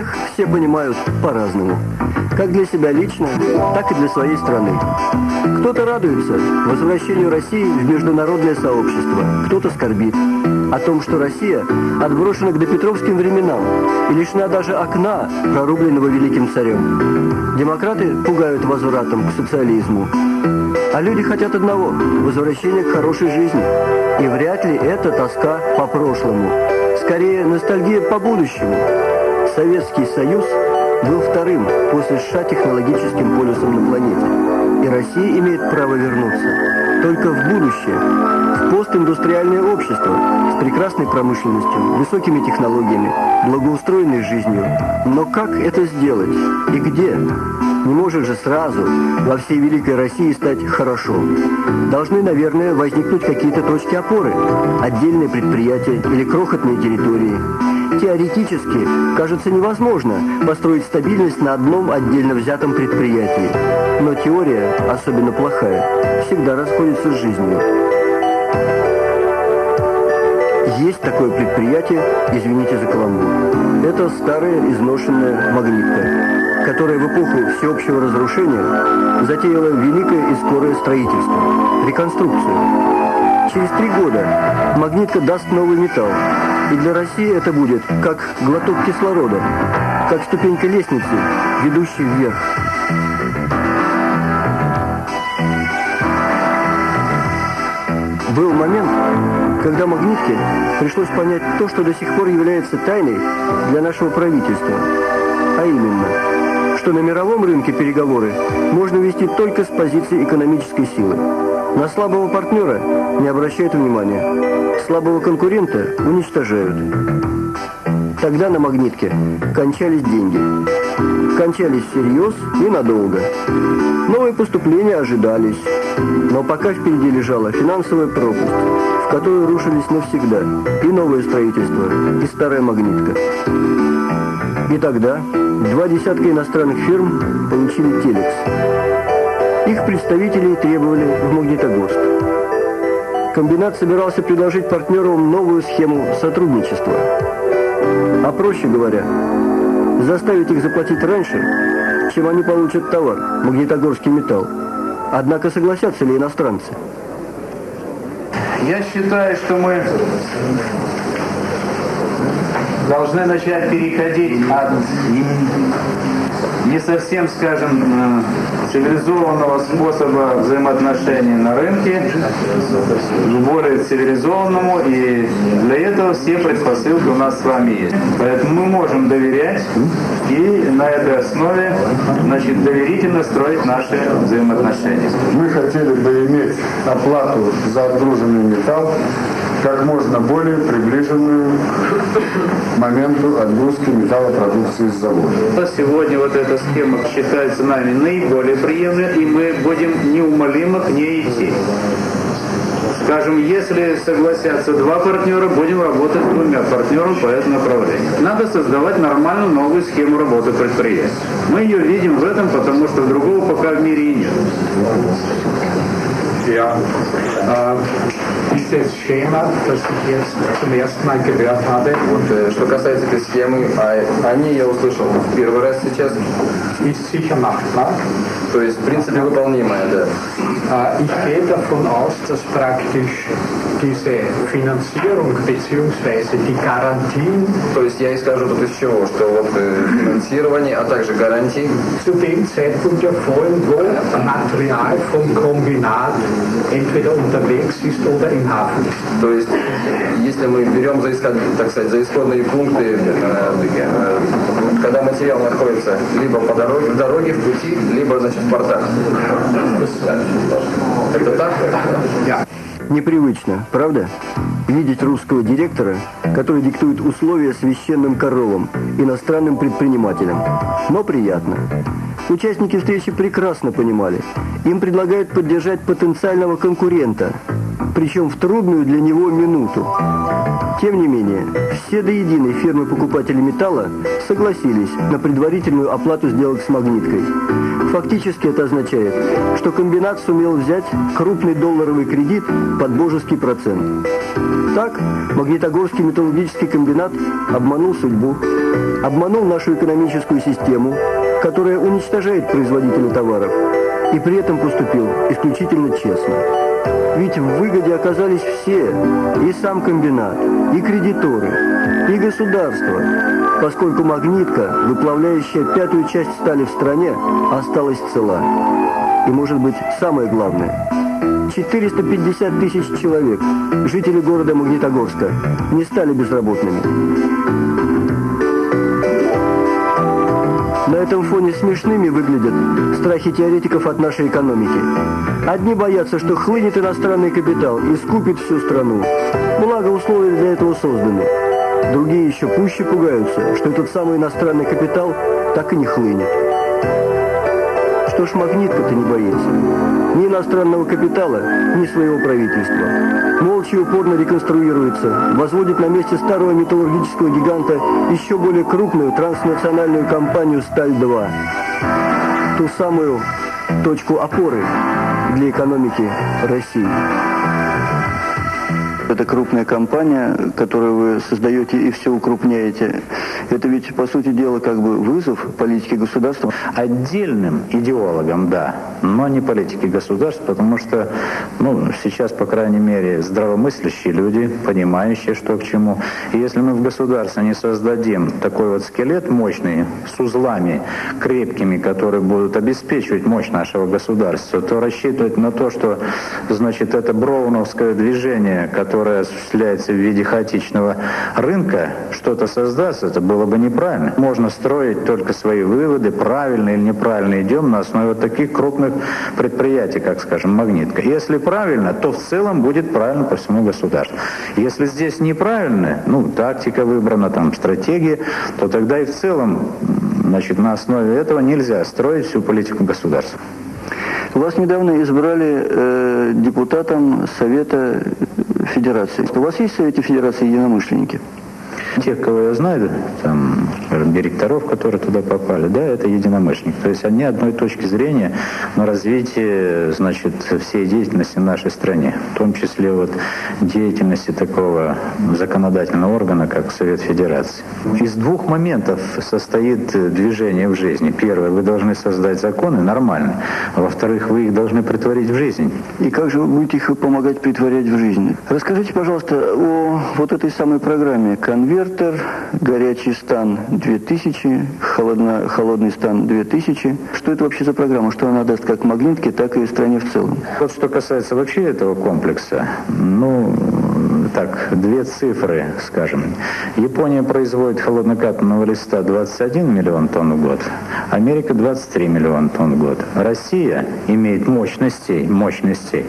Успех все понимают по-разному. Как для себя лично, так и для своей страны. Кто-то радуется возвращению России в международное сообщество, кто-то скорбит о том, что Россия отброшена к допетровским временам и лишена даже окна, прорубленного великим царем. Демократы пугают возвратом к социализму. А люди хотят одного – возвращения к хорошей жизни. И вряд ли это тоска по прошлому. Скорее, ностальгия по будущему. Советский Союз был вторым после США технологическим полюсом на планете. И Россия имеет право вернуться. Только в будущее, в постиндустриальное общество с прекрасной промышленностью, высокими технологиями, благоустроенной жизнью. Но как это сделать? И где? Не может же сразу во всей Великой России стать хорошо. Должны, наверное, возникнуть какие-то точки опоры, отдельные предприятия или крохотные территории. Теоретически кажется невозможно построить стабильность на одном отдельно взятом предприятии. Но теория, особенно плохая, всегда расходится с жизнью. Есть такое предприятие, извините за каламбур. Это старая изношенная магнитка, которая в эпоху всеобщего разрушения затеяла великое и скорое строительство, реконструкцию. Через три года магнитка даст новый металл, и для России это будет как глоток кислорода, как ступенька лестницы, ведущей вверх. Был момент, когда Магнитке пришлось понять то, что до сих пор является тайной для нашего правительства. А именно, что на мировом рынке переговоры можно вести только с позиции экономической силы. На слабого партнера не обращают внимания. Слабого конкурента уничтожают. Тогда на магнитке кончались деньги. Кончались всерьез и надолго. Новые поступления ожидались. Но пока впереди лежала финансовая пропасть, в которую рушились навсегда и новое строительство, и старая магнитка. И тогда два десятка иностранных фирм получили телекс. Их представителей требовали в Магнитогорск. Комбинат собирался предложить партнерам новую схему сотрудничества. А проще говоря, заставить их заплатить раньше, чем они получат товар, магнитогорский металл. Однако согласятся ли иностранцы? Я считаю, что мы должны начать переходить от не совсем, скажем, э, цивилизованного способа взаимоотношений на рынке к более цивилизованному, и для этого все предпосылки у нас с вами есть. Поэтому мы можем доверять и на этой основе значит, доверительно строить наши взаимоотношения. Мы хотели бы иметь оплату за отгруженный металл как можно более приближенную к моменту отгрузки металлопродукции с завода. Сегодня вот эта схема считается нами наиболее приемлемой, и мы будем неумолимо к ней идти. Скажем, если согласятся два партнера, будем работать двумя партнерами по этому направлению. Надо создавать нормальную новую схему работы предприятия. Мы ее видим в этом, потому что другого пока в мире и нет. Äh, dieses Schema, das ich jetzt zum ersten Mal gehört habe, Вот, э, что касается этой схемы, а они я услышал первый раз сейчас, ist sicher machbar. то есть в принципе выполнимая, да. Äh, ich gehe davon aus, dass praktisch diese Finanzierung bzw. die Garantien То есть я и скажу тут из чего, что вот э, финансирование, а также гарантии zu dem Zeitpunkt erfolgen, wo Material vom Kombinat entweder unterwegs ist oder im Hafen ist. То есть, если мы берем за, исход- так сказать, за исходные пункты, э, э, когда материал находится либо по дороге, в дороге, в пути, либо, значит, в портах. Это так? Непривычно, правда? Видеть русского директора, который диктует условия священным коровам, иностранным предпринимателям. Но приятно. Участники встречи прекрасно понимали. Им предлагают поддержать потенциального конкурента, причем в трудную для него минуту. Тем не менее, все до единой фирмы-покупатели металла согласились на предварительную оплату сделок с магниткой. Фактически это означает, что комбинат сумел взять крупный долларовый кредит под божеский процент. Так, Магнитогорский металлургический комбинат обманул судьбу, обманул нашу экономическую систему, которая уничтожает производителя товаров, и при этом поступил исключительно честно. Ведь в выгоде оказались все, и сам комбинат, и кредиторы, и государство, поскольку магнитка, выплавляющая пятую часть стали в стране, осталась цела. И, может быть, самое главное, 450 тысяч человек, жители города Магнитогорска, не стали безработными. На этом фоне смешными выглядят страхи теоретиков от нашей экономики. Одни боятся, что хлынет иностранный капитал и скупит всю страну. Благо, условия для этого созданы. Другие еще пуще пугаются, что этот самый иностранный капитал так и не хлынет. Что ж магнитка-то не боится? Ни иностранного капитала, ни своего правительства. Молча и упорно реконструируется, возводит на месте старого металлургического гиганта еще более крупную транснациональную компанию «Сталь-2». Ту самую точку опоры для экономики России. Это крупная компания, которую вы создаете и все укрупняете. Это ведь, по сути дела, как бы вызов политике государства. Отдельным идеологам, да, но не политике государства, потому что, ну, сейчас, по крайней мере, здравомыслящие люди, понимающие, что к чему. И если мы в государстве не создадим такой вот скелет мощный, с узлами крепкими, которые будут обеспечивать мощь нашего государства, то рассчитывать на то, что, значит, это броуновское движение, которое которая осуществляется в виде хаотичного рынка, что-то создаст, это было бы неправильно. Можно строить только свои выводы, правильно или неправильно идем на основе таких крупных предприятий, как, скажем, магнитка. Если правильно, то в целом будет правильно по всему государству. Если здесь неправильно, ну, тактика выбрана, там, стратегия, то тогда и в целом, значит, на основе этого нельзя строить всю политику государства. Вас недавно избрали э, депутатом Совета Федерации. У вас есть в Совете Федерации единомышленники? Тех, кого я знаю, там, директоров, которые туда попали, да, это единомышленники. То есть они одной точки зрения на развитие, значит, всей деятельности в нашей стране, в том числе вот деятельности такого законодательного органа, как Совет Федерации. Из двух моментов состоит движение в жизни. Первое, вы должны создать законы нормально. Во-вторых, вы их должны притворить в жизнь. И как же вы будете их помогать притворять в жизнь? Расскажите, пожалуйста, о вот этой самой программе «Конвейер конвертер, горячий стан 2000, холодно, холодный стан 2000. Что это вообще за программа? Что она даст как Магнитке, так и стране в целом? Вот что касается вообще этого комплекса, ну, так, две цифры, скажем. Япония производит холоднокатанного листа 21 миллион тонн в год, Америка 23 миллиона тонн в год. Россия имеет мощностей, мощностей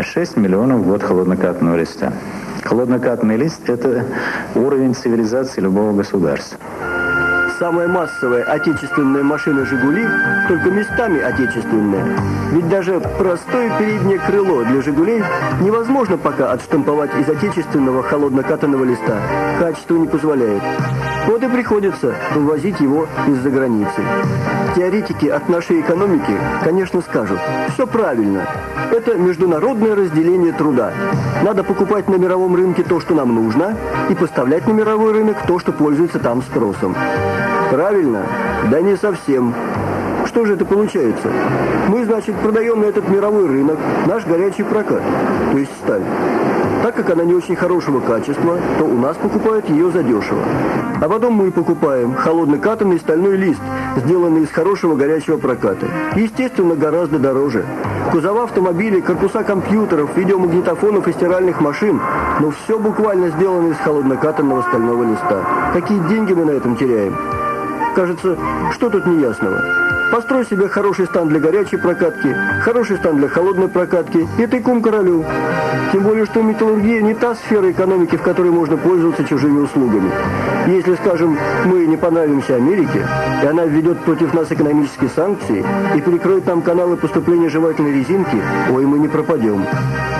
6 миллионов в год холоднокатанного листа. Холоднокатный лист – это уровень цивилизации любого государства. Самая массовая отечественная машина «Жигули» только местами отечественная. Ведь даже простое переднее крыло для «Жигулей» невозможно пока отштамповать из отечественного холоднокатанного листа. Качество не позволяет. Вот и приходится вывозить его из-за границы. Теоретики от нашей экономики, конечно, скажут, все правильно. Это международное разделение труда. Надо покупать на мировом рынке то, что нам нужно, и поставлять на мировой рынок то, что пользуется там спросом. Правильно? Да не совсем. Что же это получается? Мы, значит, продаем на этот мировой рынок наш горячий прокат, то есть сталь. Так как она не очень хорошего качества, то у нас покупают ее задешево. А потом мы покупаем холодно катанный стальной лист, сделанный из хорошего горячего проката. Естественно, гораздо дороже. Кузова автомобилей, корпуса компьютеров, видеомагнитофонов и стиральных машин, но все буквально сделано из холоднокатанного стального листа. Какие деньги мы на этом теряем? Кажется, что тут неясного? Построй себе хороший стан для горячей прокатки, хороший стан для холодной прокатки и ты кум королю. Тем более, что металлургия не та сфера экономики, в которой можно пользоваться чужими услугами. Если, скажем, мы не понравимся Америке, и она введет против нас экономические санкции и перекроет нам каналы поступления жевательной резинки, ой, мы не пропадем.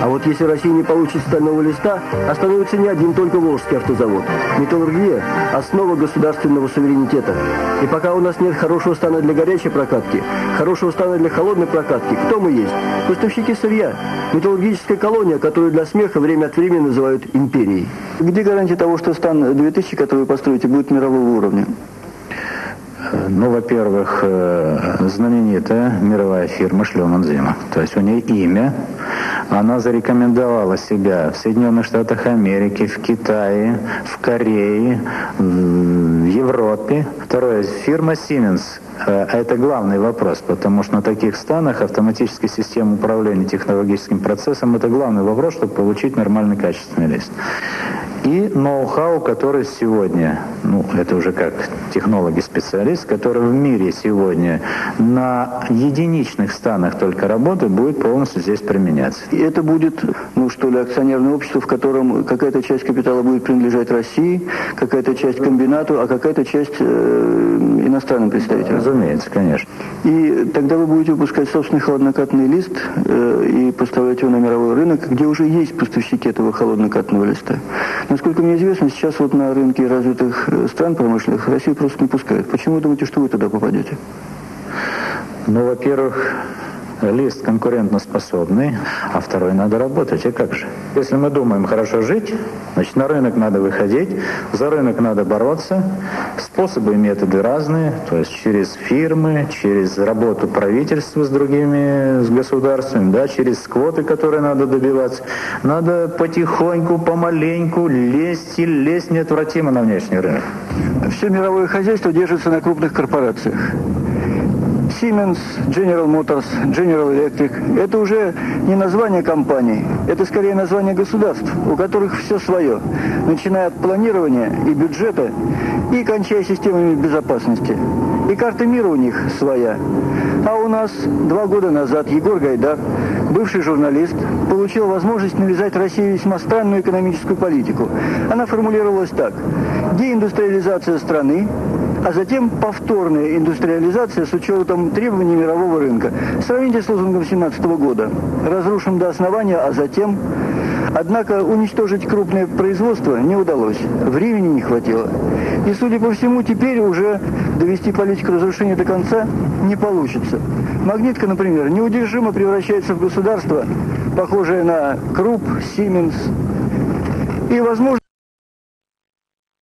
А вот если Россия не получит стального листа, остановится не один только Волжский автозавод. Металлургия – основа государственного суверенитета. И пока у нас нет хорошего стана для горячей прокатки, хорошего стана для холодной прокатки, кто мы есть? Поставщики сырья. Металлургическая колония, которую для смеха время от времени называют империей. Где гарантия того, что стан 2000, который вы построите, будет мирового уровня? Ну, во-первых, э, знаменитая мировая фирма Шлеманзима. То есть у нее имя. Она зарекомендовала себя в Соединенных Штатах Америки, в Китае, в Корее, в Европе. Второе, фирма Siemens Э, это главный вопрос, потому что на таких станах автоматическая система управления технологическим процессом – это главный вопрос, чтобы получить нормальный качественный лист. И ноу-хау, который сегодня, ну, это уже как технологи-специалист, который в мире сегодня на единичных станах только работает, будет полностью здесь применяться. И это будет, ну, что ли, акционерное общество, в котором какая-то часть капитала будет принадлежать России, какая-то часть комбинату, а какая-то часть э, иностранным представителям. Разумеется, конечно. И тогда вы будете выпускать собственный холоднокатный лист э, и поставлять его на мировой рынок, где уже есть поставщики этого холоднокатного листа. Насколько мне известно, сейчас вот на рынке развитых э, стран промышленных Россию просто не пускают. Почему вы думаете, что вы туда попадете? Ну, во-первых, лист конкурентоспособный, а второй надо работать. И как же? Если мы думаем хорошо жить, значит на рынок надо выходить, за рынок надо бороться. Способы и методы разные, то есть через фирмы, через работу правительства с другими, с государствами, да, через квоты, которые надо добиваться. Надо потихоньку, помаленьку лезть и лезть неотвратимо на внешний рынок. Все мировое хозяйство держится на крупных корпорациях. Siemens, General Motors, General Electric – это уже не название компаний, это скорее название государств, у которых все свое, начиная от планирования и бюджета и кончая системами безопасности. И карта мира у них своя. А у нас два года назад Егор Гайдар, бывший журналист, получил возможность навязать России весьма странную экономическую политику. Она формулировалась так. Деиндустриализация страны, а затем повторная индустриализация с учетом требований мирового рынка. Сравните с лозунгом 17 года. Разрушим до основания, а затем... Однако уничтожить крупное производство не удалось. Времени не хватило. И, судя по всему, теперь уже довести политику разрушения до конца не получится. Магнитка, например, неудержимо превращается в государство, похожее на Круп, Siemens и, возможно,